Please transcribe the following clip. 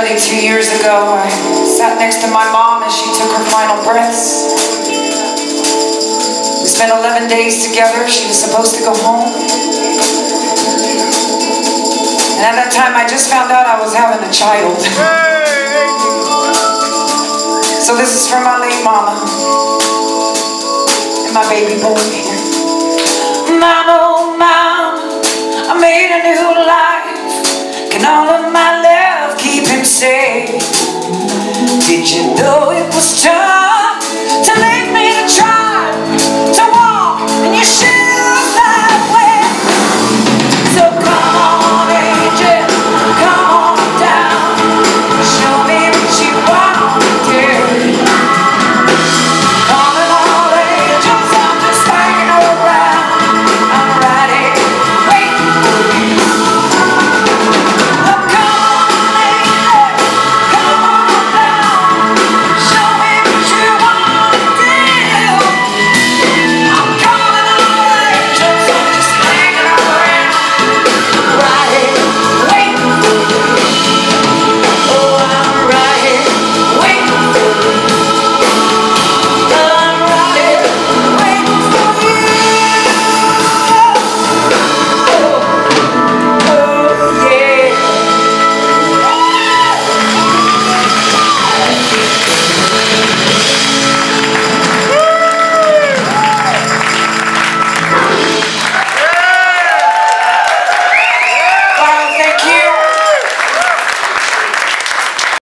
72 years ago, I sat next to my mom as she took her final breaths. We spent 11 days together. She was supposed to go home. And at that time, I just found out I was having a child. so this is for my late mama and my baby boy. Mama